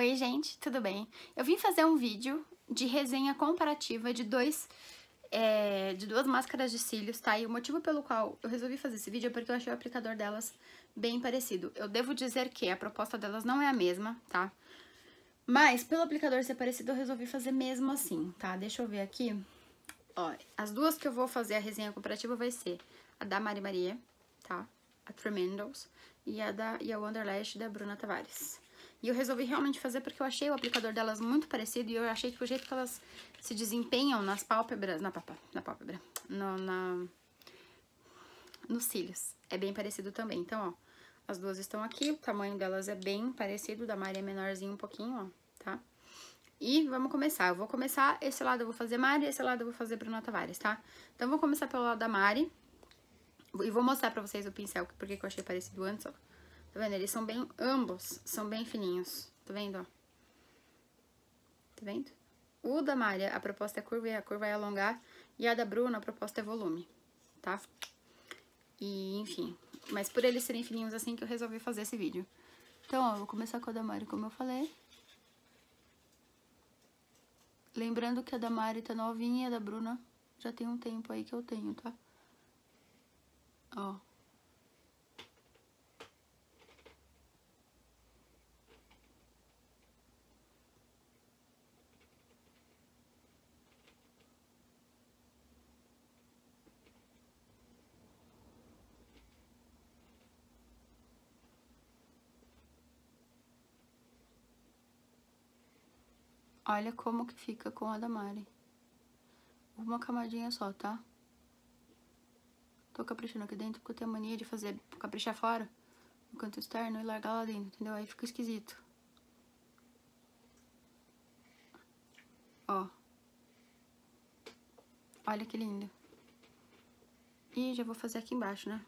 Oi, gente, tudo bem? Eu vim fazer um vídeo de resenha comparativa de dois é, de duas máscaras de cílios, tá? E o motivo pelo qual eu resolvi fazer esse vídeo é porque eu achei o aplicador delas bem parecido. Eu devo dizer que a proposta delas não é a mesma, tá? Mas, pelo aplicador ser parecido, eu resolvi fazer mesmo assim, tá? Deixa eu ver aqui. Ó, as duas que eu vou fazer a resenha comparativa vai ser a da Mari Maria, tá? A Tremendos e a, da, e a Wonderlash da Bruna Tavares. E eu resolvi realmente fazer porque eu achei o aplicador delas muito parecido e eu achei que o jeito que elas se desempenham nas pálpebras, na, pálpebra, na pálpebra, no, na, nos cílios, é bem parecido também. Então, ó, as duas estão aqui, o tamanho delas é bem parecido, da Mari é menorzinho um pouquinho, ó, tá? E vamos começar. Eu vou começar, esse lado eu vou fazer Mari, esse lado eu vou fazer Bruna Tavares, tá? Então, vou começar pelo lado da Mari. E vou mostrar pra vocês o pincel, porque eu achei parecido antes, ó. Tá vendo? Eles são bem, ambos são bem fininhos. Tá vendo, ó? Tá vendo? O da Maria, a proposta é curva e a curva é alongar. E a da Bruna, a proposta é volume, tá? E, enfim. Mas por eles serem fininhos assim que eu resolvi fazer esse vídeo. Então, ó, vou começar com a da Mari, como eu falei. Lembrando que a da Mari tá novinha e a da Bruna já tem um tempo aí que eu tenho, tá? Ó. Olha como que fica com a da Mari. Uma camadinha só, tá? Tô caprichando aqui dentro porque eu tenho mania de fazer caprichar fora, no canto externo, e largar lá dentro, entendeu? Aí fica esquisito. Ó. Olha que lindo. E já vou fazer aqui embaixo, né?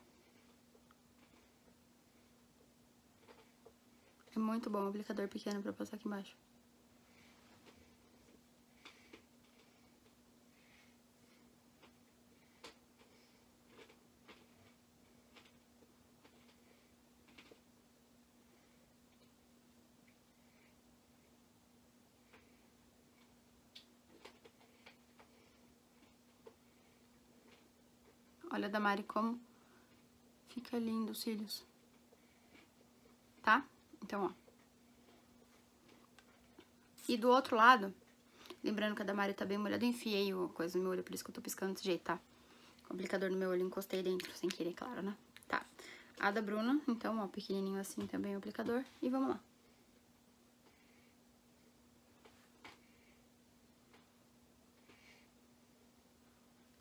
É muito bom o aplicador pequeno pra passar aqui embaixo. Olha da Mari como fica lindo os cílios. Tá? Então, ó. E do outro lado, lembrando que a da Mari tá bem molhada, eu enfiei a coisa no meu olho, por isso que eu tô piscando desse jeito, tá? O aplicador no meu olho, encostei dentro, sem querer, claro, né? Tá. A da Bruna, então, ó, pequenininho assim também o aplicador. E vamos lá.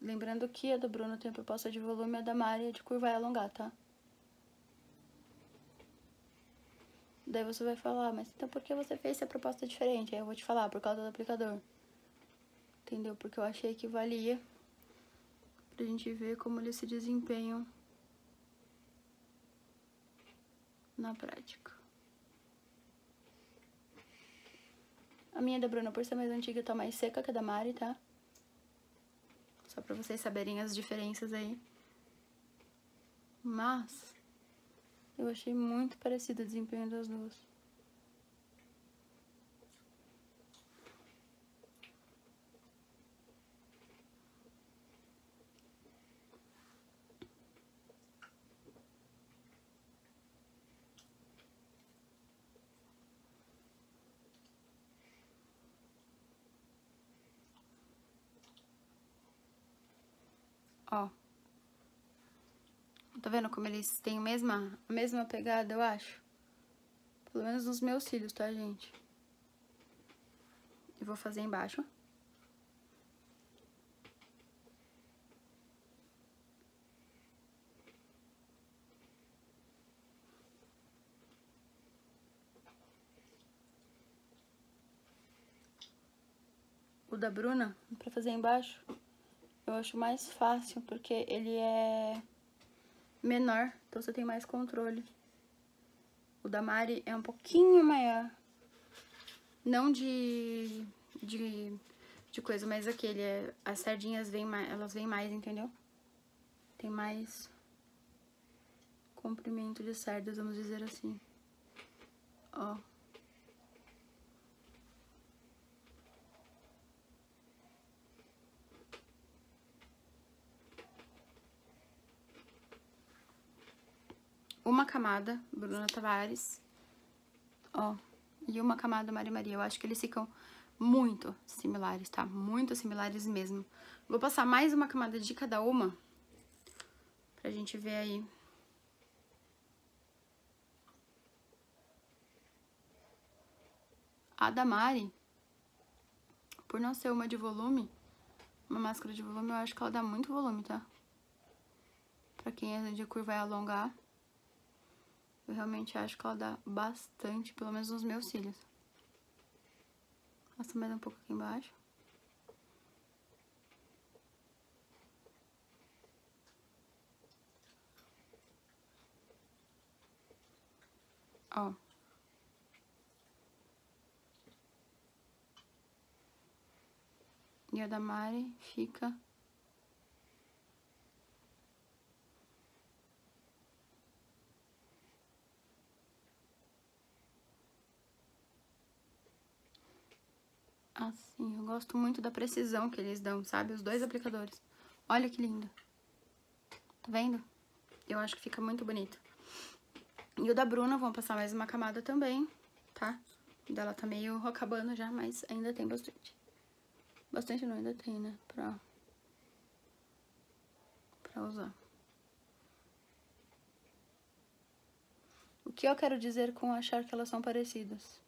Lembrando que a do Bruno tem a proposta de volume, a da Mari é de curva e alongar, tá? Daí você vai falar, mas então por que você fez essa proposta diferente? Aí eu vou te falar, por causa do aplicador. Entendeu? Porque eu achei que valia pra gente ver como eles se desempenham na prática. A minha da Bruna, por ser mais antiga, tá mais seca que a da Mari, tá? Só pra vocês saberem as diferenças aí. Mas, eu achei muito parecido o desempenho das duas. Ó. Tá vendo como eles têm a mesma, a mesma pegada, eu acho? Pelo menos nos meus cílios, tá, gente? E vou fazer embaixo. O da Bruna, pra fazer embaixo, eu acho mais fácil, porque ele é menor, então você tem mais controle. O da Mari é um pouquinho maior. Não de, de, de coisa, mas aquele, é, as sardinhas vêm mais, elas vêm mais, entendeu? Tem mais comprimento de sardas, vamos dizer assim. Ó. uma camada Bruna Tavares, ó, e uma camada Maria Maria. Eu acho que eles ficam muito similares, tá? Muito similares mesmo. Vou passar mais uma camada de cada uma, pra gente ver aí. A da Mari, por não ser uma de volume, uma máscara de volume, eu acho que ela dá muito volume, tá? Pra quem é de cor vai alongar. Eu realmente acho que ela dá bastante, pelo menos nos meus cílios. Passa mais um pouco aqui embaixo. Ó. E a da Mari fica Assim, eu gosto muito da precisão que eles dão, sabe? Os dois aplicadores. Olha que lindo. Tá vendo? Eu acho que fica muito bonito. E o da Bruna, vamos passar mais uma camada também, tá? O dela tá meio acabando já, mas ainda tem bastante. Bastante não, ainda tem, né? Pra, pra usar. O que eu quero dizer com achar que elas são parecidas?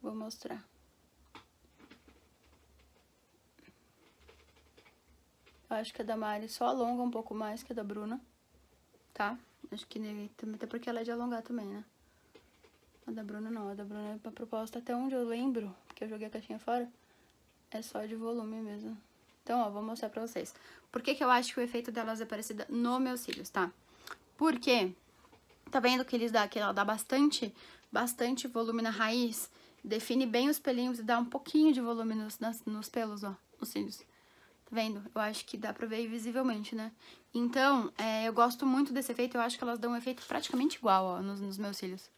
Vou mostrar. Eu acho que a da Mari só alonga um pouco mais que a da Bruna, tá? Acho que até porque ela é de alongar também, né? A da Bruna não, a da Bruna é pra proposta até onde eu lembro, que eu joguei a caixinha fora, é só de volume mesmo. Então, ó, vou mostrar pra vocês. Por que que eu acho que o efeito delas é parecido no meus cílios, tá? Porque, tá vendo que eles dá, que ela dá bastante, bastante volume na raiz, define bem os pelinhos e dá um pouquinho de volume nos, nas, nos pelos, ó, nos cílios. Tá vendo? Eu acho que dá pra ver visivelmente, né? Então, é, eu gosto muito desse efeito. Eu acho que elas dão um efeito praticamente igual, ó, nos, nos meus cílios.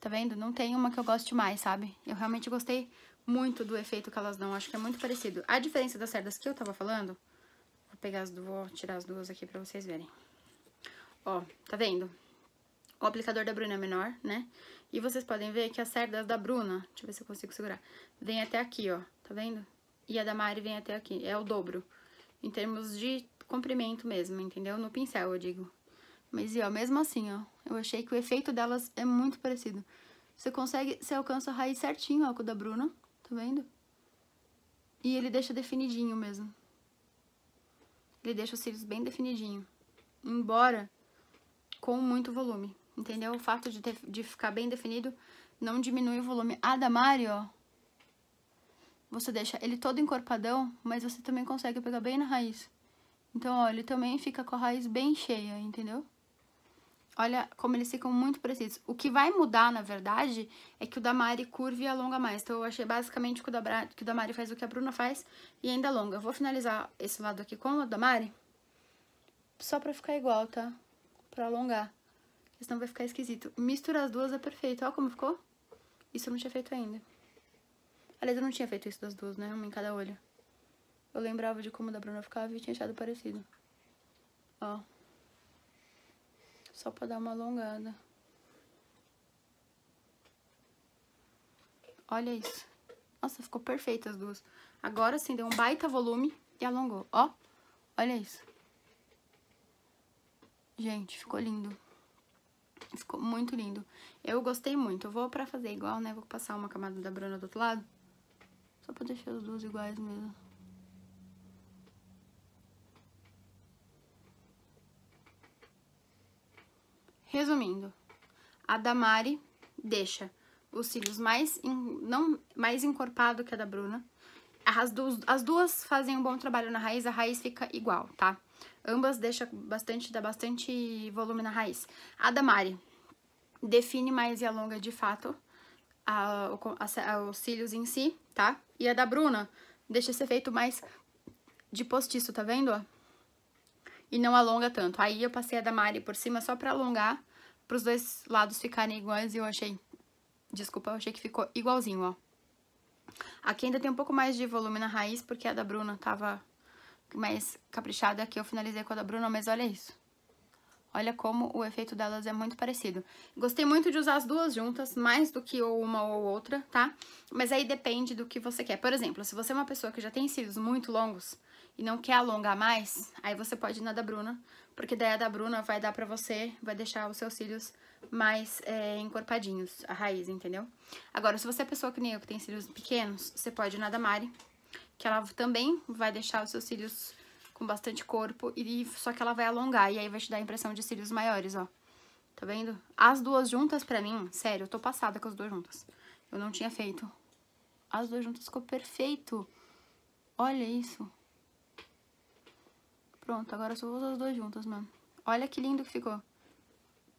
Tá vendo? Não tem uma que eu goste mais, sabe? Eu realmente gostei muito do efeito que elas dão. Acho que é muito parecido. A diferença das cerdas que eu tava falando... Vou pegar as duas, vou tirar as duas aqui pra vocês verem. Ó, tá vendo? O aplicador da Bruna é menor, né? E vocês podem ver que as cerdas da Bruna... Deixa eu ver se eu consigo segurar. Vem até aqui, ó. Tá vendo? E a da Mari vem até aqui. É o dobro. Em termos de comprimento mesmo, entendeu? No pincel, eu digo. Mas, e ó, mesmo assim, ó, eu achei que o efeito delas é muito parecido. Você consegue, você alcança a raiz certinho, ó, com o da Bruna, tá vendo? E ele deixa definidinho mesmo. Ele deixa os cílios bem definidinho. Embora com muito volume, entendeu? O fato de, ter, de ficar bem definido não diminui o volume. A da Mari, ó, você deixa ele todo encorpadão, mas você também consegue pegar bem na raiz. Então, ó, ele também fica com a raiz bem cheia, entendeu? Olha como eles ficam muito precisos. O que vai mudar, na verdade, é que o da Mari curva e alonga mais. Então, eu achei basicamente que o da, que o Mari faz o que a Bruna faz e ainda alonga. Eu vou finalizar esse lado aqui com o da Mari, só pra ficar igual, tá? Pra alongar. Senão vai ficar esquisito. Mistura as duas é perfeito. Olha como ficou. Isso eu não tinha feito ainda. Aliás, eu não tinha feito isso das duas, né? Uma em cada olho. Eu lembrava de como da Bruna ficava e tinha achado parecido. Ó. Só pra dar uma alongada. Olha isso. Nossa, ficou perfeito as duas. Agora sim, deu um baita volume e alongou. Ó, olha isso. Gente, ficou lindo. Ficou muito lindo. Eu gostei muito. Eu vou pra fazer igual, né? Vou passar uma camada da Bruna do outro lado. Só pra deixar as duas iguais mesmo. Resumindo, a Damari deixa os cílios mais, não, mais encorpado que a da Bruna. As, duas, as duas fazem um bom trabalho na raiz, a raiz fica igual, tá? Ambas deixam bastante, dá bastante volume na raiz. A Damari define mais e alonga de fato a, a, a, os cílios em si, tá? E a da Bruna deixa esse efeito mais de postiço, tá vendo? E não alonga tanto. Aí eu passei a da Mari por cima só pra alongar, pros dois lados ficarem iguais e eu achei... Desculpa, eu achei que ficou igualzinho, ó. Aqui ainda tem um pouco mais de volume na raiz, porque a da Bruna tava mais caprichada. Aqui eu finalizei com a da Bruna, mas olha isso. Olha como o efeito delas é muito parecido. Gostei muito de usar as duas juntas, mais do que uma ou outra, tá? Mas aí depende do que você quer. Por exemplo, se você é uma pessoa que já tem cílios muito longos e não quer alongar mais, aí você pode ir na da Bruna, porque daí a da Bruna vai dar pra você, vai deixar os seus cílios mais é, encorpadinhos, a raiz, entendeu? Agora, se você é pessoa que nem eu, que tem cílios pequenos, você pode ir na da Mari, que ela também vai deixar os seus cílios com bastante corpo, e só que ela vai alongar, e aí vai te dar a impressão de cílios maiores, ó. Tá vendo? As duas juntas, pra mim, sério, eu tô passada com as duas juntas. Eu não tinha feito. As duas juntas ficou perfeito. Olha isso. Pronto, agora só vou usar as duas juntas, mano. Olha que lindo que ficou.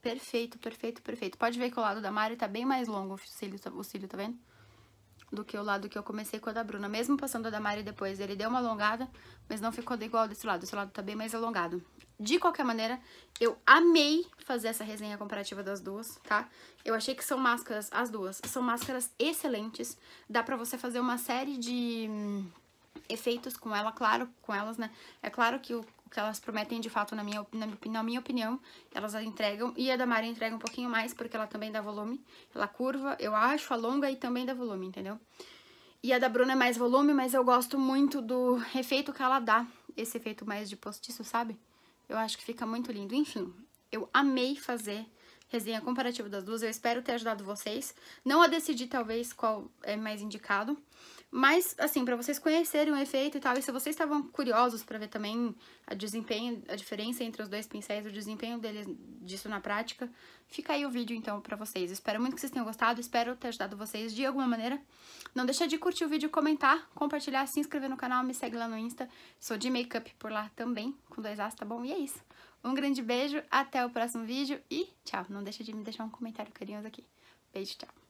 Perfeito, perfeito, perfeito. Pode ver que o lado da Mari tá bem mais longo o cílio, o cílio, tá vendo? Do que o lado que eu comecei com a da Bruna. Mesmo passando a da Mari depois, ele deu uma alongada, mas não ficou igual desse lado. Esse lado tá bem mais alongado. De qualquer maneira, eu amei fazer essa resenha comparativa das duas, tá? Eu achei que são máscaras, as duas, são máscaras excelentes. Dá pra você fazer uma série de hum, efeitos com ela, claro, com elas, né? É claro que o que elas prometem de fato, na minha, na, minha opinião, elas entregam. E a da Mari entrega um pouquinho mais, porque ela também dá volume. Ela curva, eu acho, alonga e também dá volume, entendeu? E a da Bruna é mais volume, mas eu gosto muito do efeito que ela dá. Esse efeito mais de postiço, sabe? Eu acho que fica muito lindo. Enfim, eu amei fazer resenha comparativa das duas. Eu espero ter ajudado vocês. Não a decidir, talvez, qual é mais indicado. Mas, assim, para vocês conhecerem o efeito e tal, e se vocês estavam curiosos para ver também a desempenho, a diferença entre os dois pincéis, o desempenho deles, disso na prática, fica aí o vídeo, então, pra vocês. Espero muito que vocês tenham gostado, espero ter ajudado vocês de alguma maneira. Não deixa de curtir o vídeo, comentar, compartilhar, se inscrever no canal, me segue lá no Insta. Sou de make-up por lá também, com dois As, tá bom? E é isso. Um grande beijo, até o próximo vídeo e tchau. Não deixa de me deixar um comentário carinhoso aqui. Beijo, tchau.